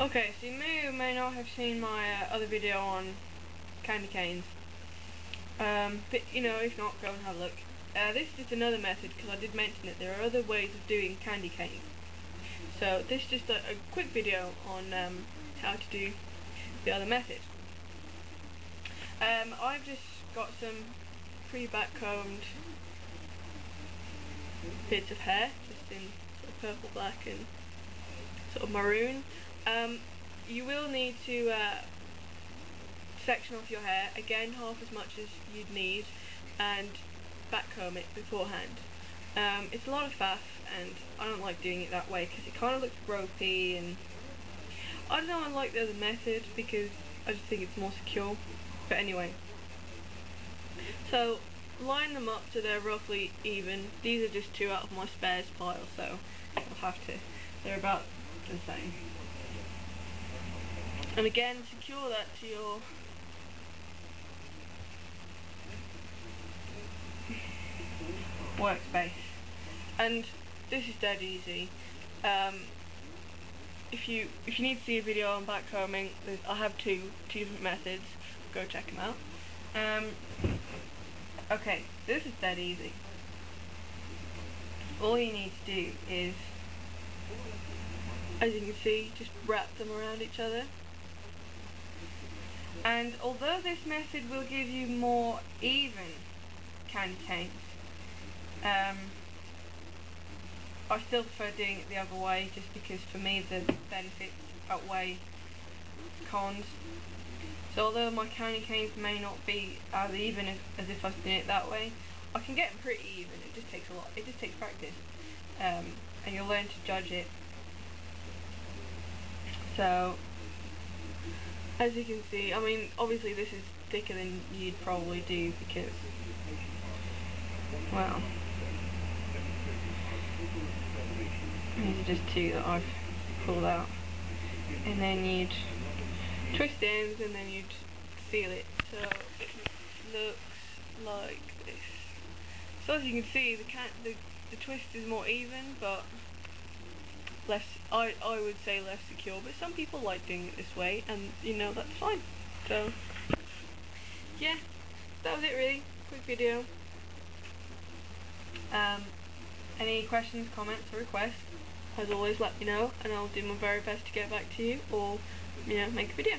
Okay, so you may or may not have seen my uh, other video on candy canes. Um, but, you know, if not, go and have a look. Uh, this is just another method, because I did mention that there are other ways of doing candy canes. So this is just a, a quick video on um, how to do the other method. Um, I've just got some pre-back combed bits of hair, just in sort of purple, black and sort of maroon. Um, you will need to uh, section off your hair, again half as much as you'd need, and back comb it beforehand. Um, it's a lot of faff and I don't like doing it that way because it kind of looks ropey and I don't know I like the other method because I just think it's more secure. But anyway. So line them up so they're roughly even. These are just two out of my spares pile so I'll have to. They're about the. And again secure that to your workspace. And this is dead easy. Um, if you if you need to see a video on backcombing, I have two two different methods. Go check them out. Um, okay, this is dead easy. All you need to do is, as you can see, just wrap them around each other. And although this method will give you more even candy canes, um, I still prefer doing it the other way just because for me the benefits outweigh cons. So although my candy canes may not be as even as, as if I was doing it that way, I can get them pretty even. It just takes a lot. It just takes practice, um, and you'll learn to judge it. So as you can see, I mean obviously this is thicker than you'd probably do because well these are just two that I've pulled out. And then you'd twist ends and then you'd seal it so it looks like this. So as you can see the the, the twist is more even but less I, I would say less secure but some people like doing it this way and you know that's fine. So yeah, that was it really. Quick video. Um, any questions, comments or requests as always let me know and I'll do my very best to get back to you or you know make a video.